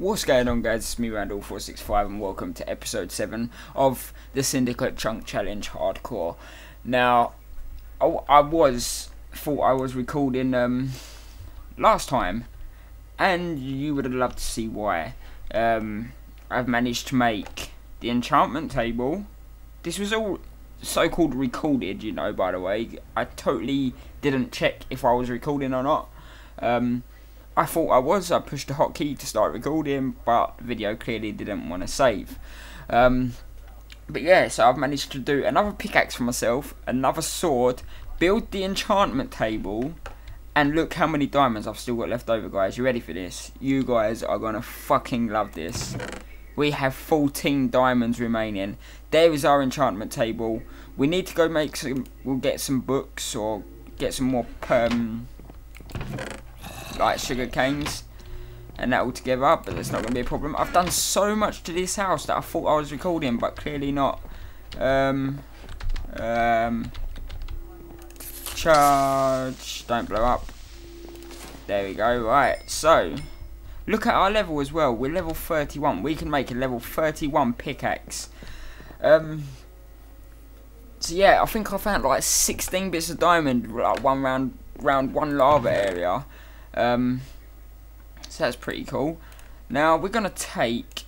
What's going on guys, it's me Randall465 and welcome to episode 7 of the Syndicate Chunk Challenge Hardcore. Now, I, I was, thought I was recording um, last time, and you would have loved to see why. Um, I've managed to make the enchantment table. This was all so-called recorded, you know, by the way. I totally didn't check if I was recording or not. Um, I thought I was. I pushed the hotkey to start recording, but the video clearly didn't want to save. Um, but yeah, so I've managed to do another pickaxe for myself, another sword, build the enchantment table, and look how many diamonds I've still got left over, guys. You ready for this? You guys are going to fucking love this. We have 14 diamonds remaining. There is our enchantment table. We need to go make some, we'll get some books or get some more um, like sugar canes and that all together, up, but that's not going to be a problem. I've done so much to this house that I thought I was recording, but clearly not. Um, um, charge, don't blow up. There we go, right, so, look at our level as well, we're level 31, we can make a level 31 pickaxe. Um, so yeah, I think I found like 16 bits of diamond, like one round, round one lava area. Um, so that's pretty cool. Now we're gonna take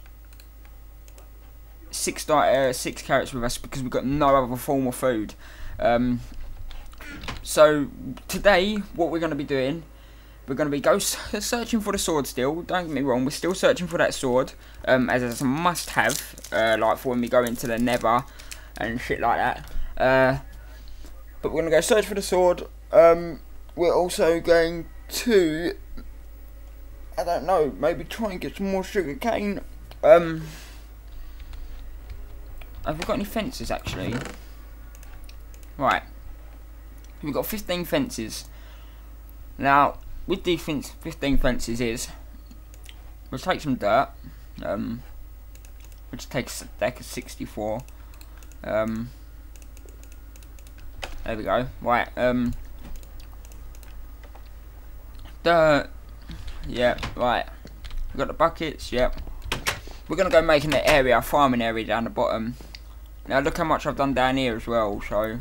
six uh, six carrots with us because we've got no other form of food. Um, so today, what we're gonna be doing, we're gonna be go searching for the sword. Still, don't get me wrong, we're still searching for that sword, um, as it's a must-have, uh, like for when we go into the Nether and shit like that. Uh, but we're gonna go search for the sword. Um, we're also going to, I don't know, maybe try and get some more sugar cane. Um, have we got any fences actually? Right, we've got 15 fences. Now, with these 15 fences is, we'll take some dirt, um, which takes a deck of 64. Um, there we go. Right, um, Dirt. Yep, right. We've got the buckets, yep. We're going to go making an area, a farming area down the bottom. Now look how much I've done down here as well, so...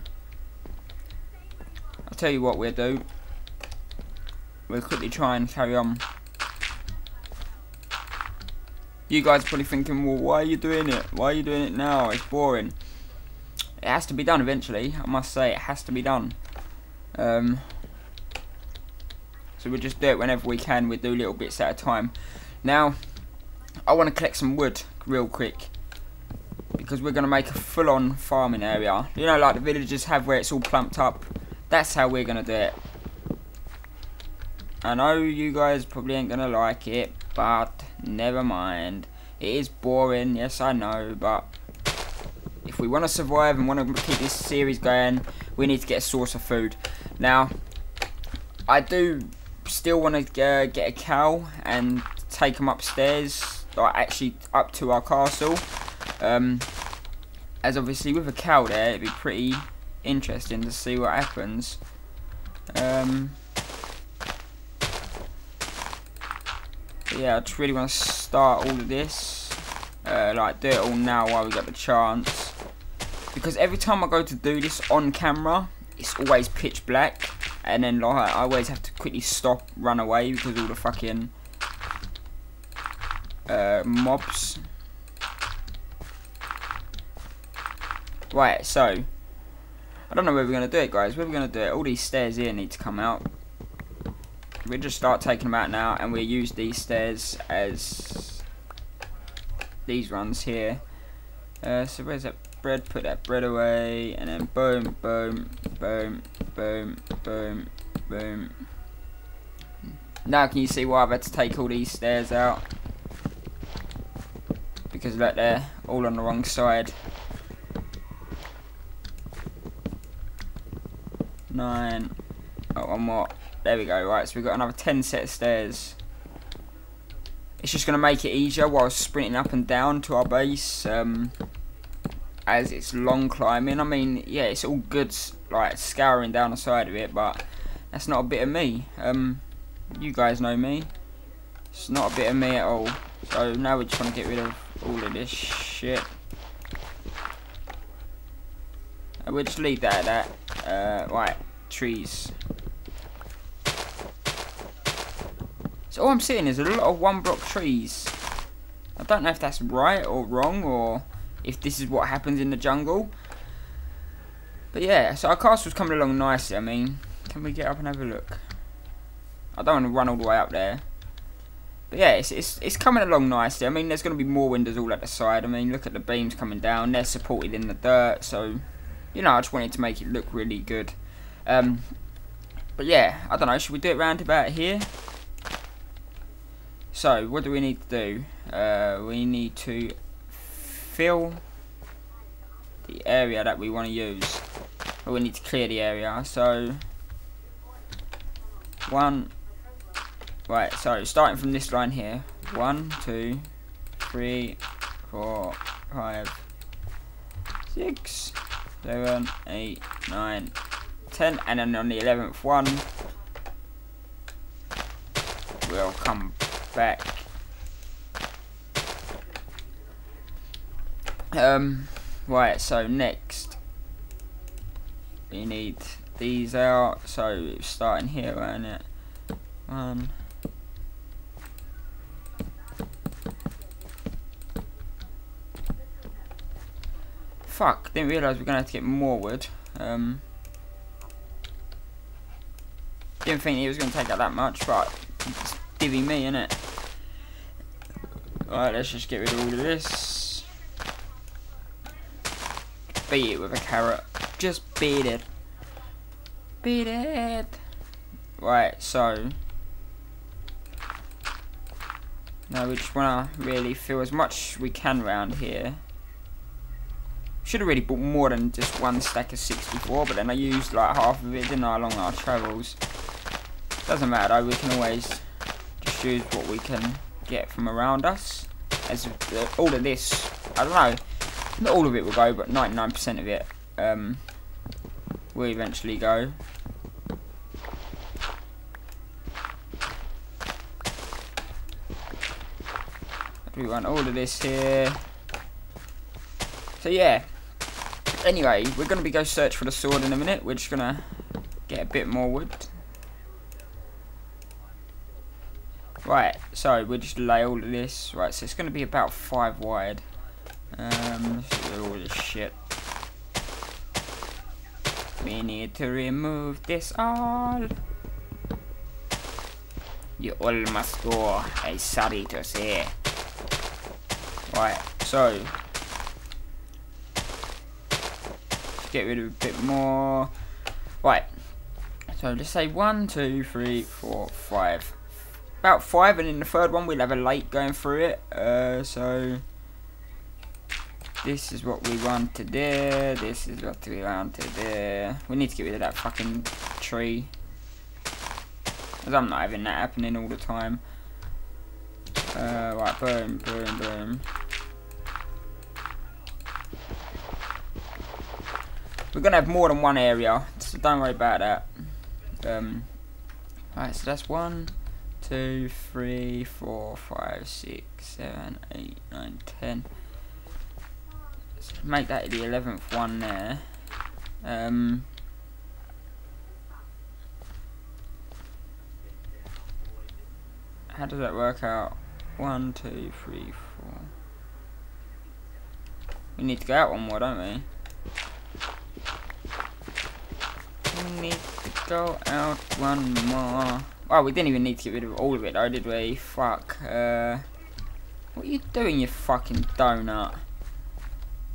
I'll tell you what we'll do. We'll quickly try and carry on. You guys are probably thinking, well, why are you doing it? Why are you doing it now? It's boring. It has to be done eventually. I must say, it has to be done. Um, so we'll just do it whenever we can. We'll do little bits at a time. Now, I want to collect some wood real quick. Because we're going to make a full-on farming area. You know, like the villagers have where it's all plumped up. That's how we're going to do it. I know you guys probably ain't going to like it. But, never mind. It is boring, yes I know. But, if we want to survive and want to keep this series going, we need to get a source of food. Now, I do still want to uh, get a cow and take them upstairs, like actually up to our castle. Um, as obviously with a cow there, it'd be pretty interesting to see what happens. Um, yeah, I just really want to start all of this, uh, like do it all now while we got the chance. Because every time I go to do this on camera, it's always pitch black and then like I always have to quickly stop, run away because all the fucking uh, mobs. Right, so I don't know where we're gonna do it, guys. Where we're gonna do it? All these stairs here need to come out. We'll just start taking them out now, and we'll use these stairs as these runs here. Uh, so where's that bread? Put that bread away, and then boom, boom, boom, boom, boom, boom. Now can you see why I've had to take all these stairs out? Because look, they're all on the wrong side. Nine. Oh, one more. There we go. Right, so we've got another 10 set of stairs. It's just going to make it easier while sprinting up and down to our base. Um, as it's long climbing. I mean, yeah, it's all good, like, scouring down the side of it, but that's not a bit of me. Um, you guys know me. It's not a bit of me at all. So now we just want to get rid of all of this shit. Uh, we'll just leave that at that. Uh, right, trees. So all I'm seeing is a lot of one block trees. I don't know if that's right or wrong or if this is what happens in the jungle. But yeah, so our castle's coming along nicely. I mean, can we get up and have a look? I don't want to run all the way up there. But yeah, it's, it's, it's coming along nicely. I mean, there's going to be more windows all at the side. I mean, look at the beams coming down. They're supported in the dirt. So, you know, I just wanted to make it look really good. Um, but yeah, I don't know. Should we do it round about here? So, what do we need to do? Uh, we need to fill the area that we want to use. But we need to clear the area. So, one, Right, so starting from this line here. One, two, three, four, five, six, seven, eight, nine, ten, and then on the eleventh one, we'll come back. Um, right, so next, we need these out, so starting here, and it? One, Fuck, didn't realise we are going to have to get more wood. Um, didn't think he was going to take out that much, but it's divvy me, innit? Alright, let's just get rid of all of this. Beat it with a carrot. Just beat it. Beat it. Right, so... Now we just want to really fill as much we can round here. Should have really bought more than just one stack of 64, but then I used like half of it, didn't I, along our travels. Doesn't matter though, we can always just use what we can get from around us. As uh, all of this, I don't know, not all of it will go, but 99% of it um, will eventually go. We want all of this here. So yeah, Anyway, we're going to be go search for the sword in a minute. We're just going to get a bit more wood. Right, so we'll just lay all of this. Right, so it's going to be about five wide. Um, all this shit. We need to remove this all. You all must go, I sorry to say. Right, so get rid of a bit more. Right. So let's say one, two, three, four, five. About five, and in the third one we'll have a light going through it. Uh, so this is what we want to do. This is what we want to do. We need to get rid of that fucking tree. Because I'm not having that happening all the time. Uh, right, boom, boom, boom. We're going to have more than one area, so don't worry about that. Um, so that's one, two, three, four, five, six, seven, eight, nine, ten. Let's make that the 11th one there. Um, how does that work out? One, two, three, four. We need to go out one more, don't we? We need to go out one more. Oh, we didn't even need to get rid of all of it though, did we? Fuck. Uh, what are you doing, you fucking donut?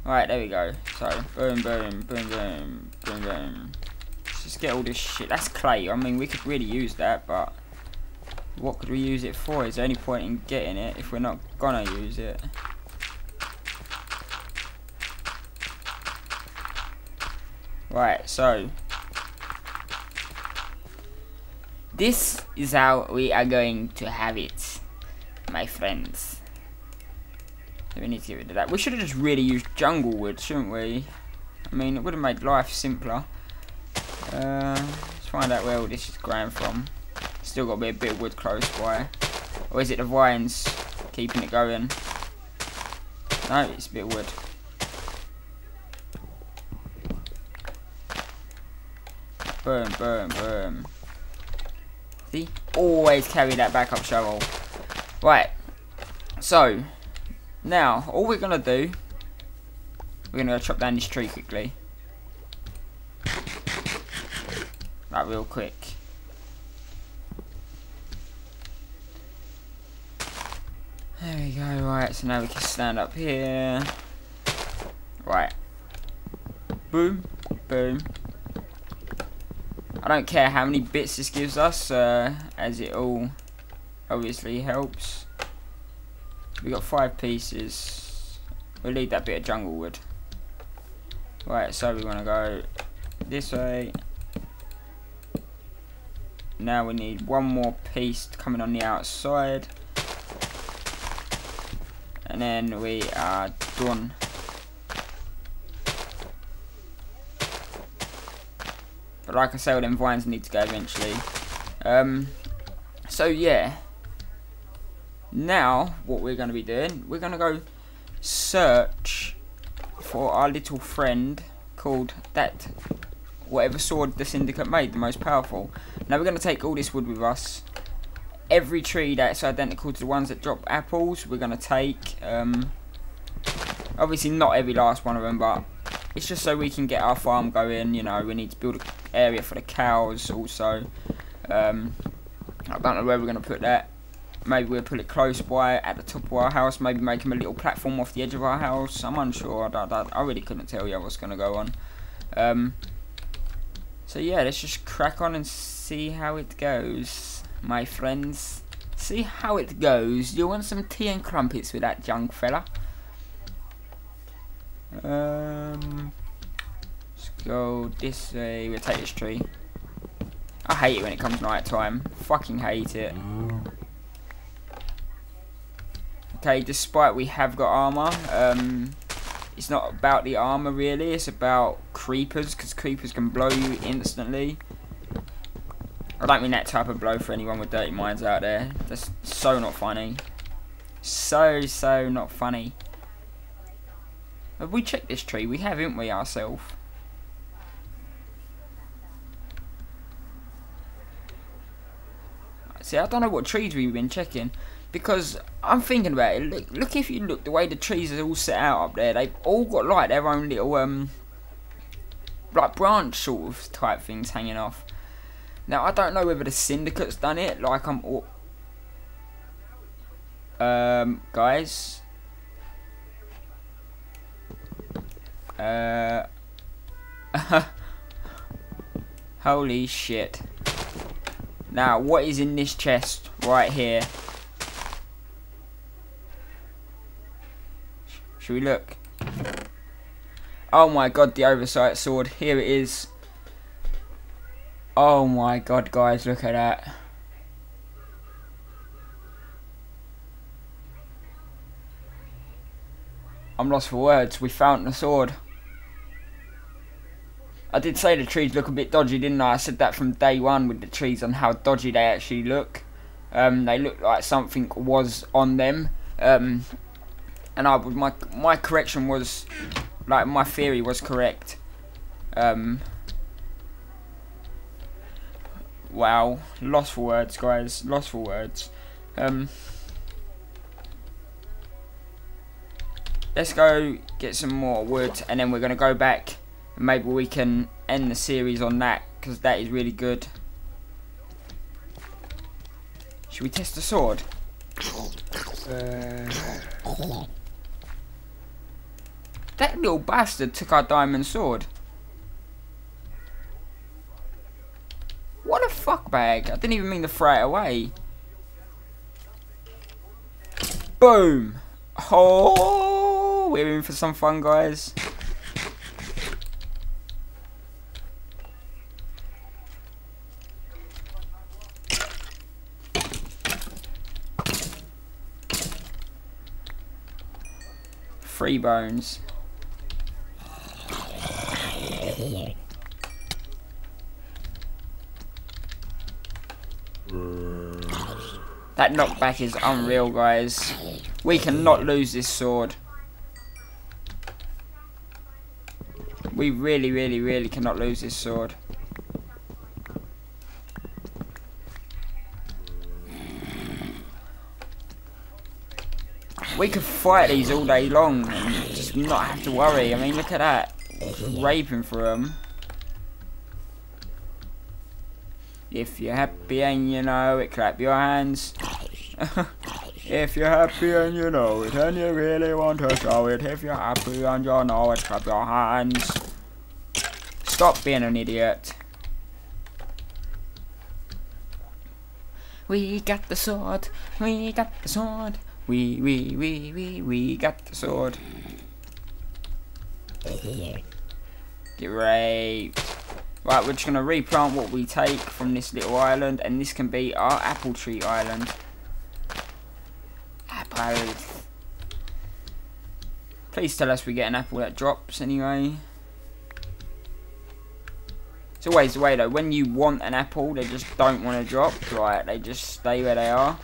Right, there we go. So, boom, boom, boom, boom, boom, boom. Let's just get all this shit. That's clay. I mean, we could really use that, but what could we use it for? Is there any point in getting it if we're not gonna use it? Right, so This is how we are going to have it, my friends. We need to get rid of that. We should have just really used jungle wood, shouldn't we? I mean, it would have made life simpler. Uh, let's find out where all this is growing from. Still got to be a bit of wood close by. Or is it the vines keeping it going. No, it's a bit of wood. Boom, boom, boom. See? Always carry that backup shovel. Right. So, now, all we're going to do, we're going to chop down this tree quickly. Like, real quick. There we go, right, so now we can stand up here. Right. Boom, boom. I don't care how many bits this gives us, uh, as it all obviously helps. We got five pieces. We'll leave that bit of jungle wood. Right, so we want to go this way. Now we need one more piece coming on the outside. And then we are done. Like I say, all them vines need to go eventually. Um, so yeah. Now, what we're going to be doing, we're going to go search for our little friend called that, whatever sword the Syndicate made, the most powerful. Now we're going to take all this wood with us. Every tree that's identical to the ones that drop apples, we're going to take. Um, obviously not every last one of them, but it's just so we can get our farm going. You know, we need to build an area for the cows also. Um, I don't know where we're going to put that. Maybe we'll put it close by at the top of our house. Maybe make him a little platform off the edge of our house. I'm unsure. I, I, I really couldn't tell you what's going to go on. Um, so yeah, let's just crack on and see how it goes, my friends. See how it goes. You want some tea and crumpets with that young fella? Um, let's go this way. We'll take this tree. I hate it when it comes night time. Fucking hate it. Okay, despite we have got armor, um, it's not about the armor really. It's about creepers, because creepers can blow you instantly. I don't mean that type of blow for anyone with dirty minds out there. That's so not funny. So, so not funny. Have we checked this tree? We have, haven't we, ourselves? See, I don't know what trees we've been checking. Because I'm thinking about it. Look, look if you look, the way the trees are all set out up there. They've all got like their own little, um, like branch sort of type things hanging off. Now, I don't know whether the syndicate's done it. Like, I'm... All... Um, guys, Uh. Holy shit. Now, what is in this chest right here? Should we look? Oh my god, the oversight sword. Here it is. Oh my god, guys, look at that. I'm lost for words. We found the sword. I did say the trees look a bit dodgy, didn't I? I said that from day one with the trees and how dodgy they actually look. Um, they look like something was on them. Um, and I my my correction was like my theory was correct. Um, wow, lost for words, guys. Lost for words. Um, let's go get some more wood, and then we're gonna go back maybe we can end the series on that because that is really good. Should we test the sword? Uh, that little bastard took our diamond sword. What a fuck bag. I didn't even mean to throw it away. Boom. Oh, we're in for some fun, guys. Bones. That knockback is unreal, guys. We cannot lose this sword. We really, really, really cannot lose this sword. We could fight these all day long and just not have to worry. I mean, look at that. Raping for them. If you're happy and you know it, clap your hands. if you're happy and you know it, and you really want to show it. If you're happy and you know it, clap your hands. Stop being an idiot. We got the sword. We got the sword. We, we, we, we, we got the sword. Get raped. Right, we're just going to replant what we take from this little island, and this can be our apple tree island. Apple. Please tell us we get an apple that drops anyway. It's always the way though, when you want an apple, they just don't want to drop, right, they just stay where they are.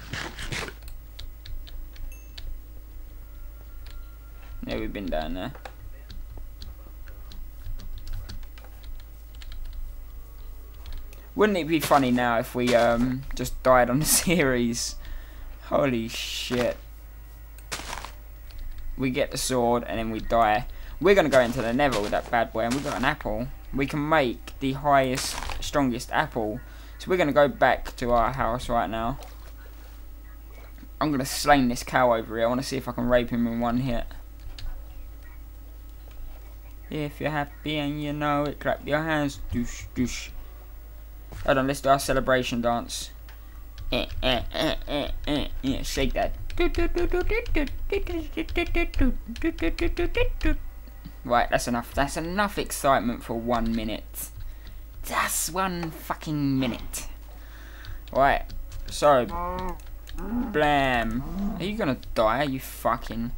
Yeah, we've been down there. Wouldn't it be funny now if we um, just died on the series? Holy shit. We get the sword and then we die. We're going to go into the nether with that bad boy and we've got an apple. We can make the highest, strongest apple. So we're going to go back to our house right now. I'm going to slay this cow over here. I want to see if I can rape him in one hit. If you're happy and you know it, clap your hands. Doosh, doosh. Hold on, let's do our celebration dance. Eh, eh, eh, eh, eh, yeah, shake that. Right, that's enough. That's enough excitement for one minute. Just one fucking minute. Right, so, blam. Are you gonna die? Are you fucking...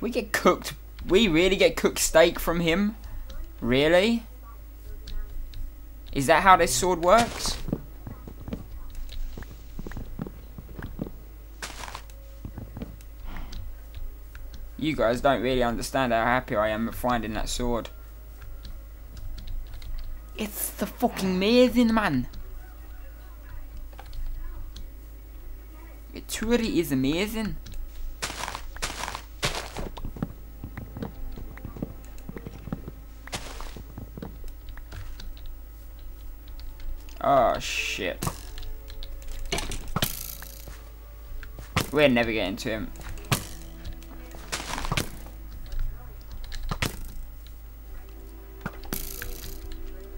We get cooked we really get cooked steak from him? Really? Is that how this sword works? You guys don't really understand how happy I am at finding that sword. It's the fucking amazing, man. It truly is amazing. Oh, shit. We're never getting to him.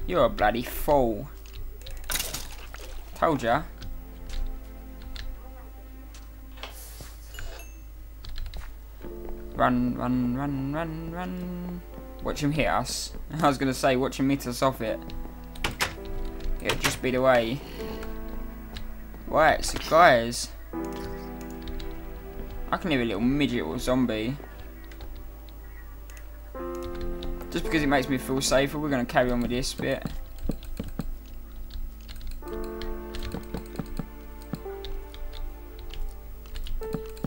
You're a bloody fool. Told ya. Run, run, run, run, run. Watch him hit us. I was to say, watch him hit us off it. It'd just be the way. Right, so guys. I can hear a little midget or zombie. Just because it makes me feel safer, we're going to carry on with this bit.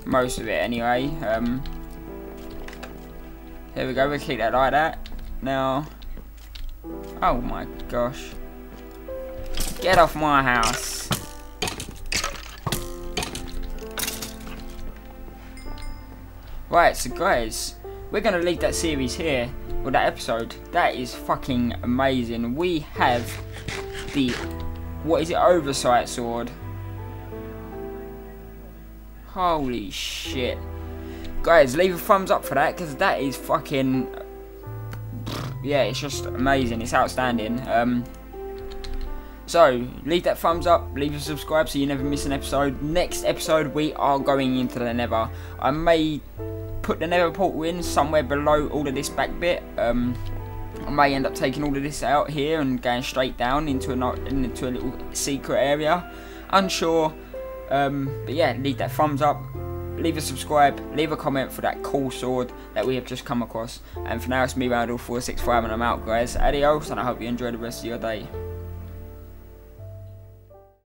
Most of it anyway. Um, there we go, we'll keep that like that. Now, oh my gosh. Get off my house. Right, so guys, we're going to leave that series here, or that episode. That is fucking amazing. We have the, what is it, Oversight Sword. Holy shit. Guys, leave a thumbs up for that, because that is fucking, yeah, it's just amazing. It's outstanding. Um, so, leave that thumbs up, leave a subscribe so you never miss an episode. Next episode, we are going into the nether. I may put the nether portal in somewhere below all of this back bit. Um, I may end up taking all of this out here and going straight down into a, into a little secret area. Unsure. Um, but yeah, leave that thumbs up, leave a subscribe, leave a comment for that cool sword that we have just come across. And for now, it's me, Randall465, and I'm out, guys. Adios, and I hope you enjoy the rest of your day.